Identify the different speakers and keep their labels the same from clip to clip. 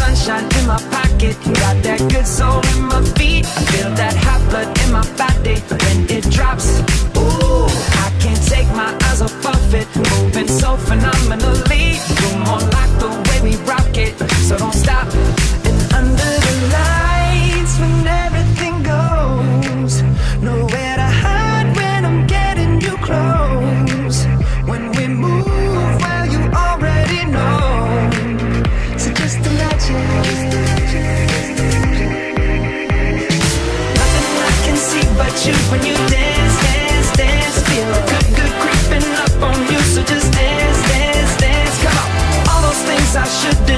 Speaker 1: sunshine in my pocket, got that good soul in my feet. I feel that hot blood in my body when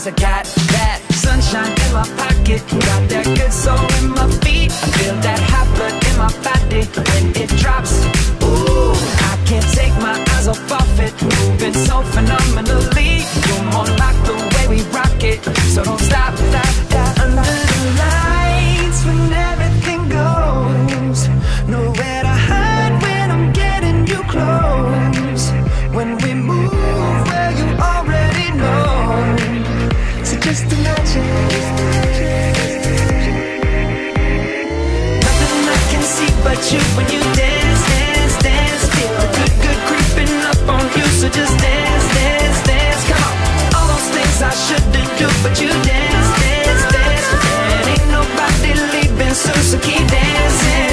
Speaker 1: Cause I got that sunshine in my pocket, got that good soul in my feet. I feel that hot blood in my body when it drops. Ooh, I can't take my eyes off of it, moving so phenomenally. You're more like the way we rock it, so don't stop, stop, you when you dance, dance, dance. The good, good creeping up on you, so just dance, dance, dance. Come on, all those things I shouldn't do, but you dance, dance, dance. And ain't nobody leaving soon, so keep dancing.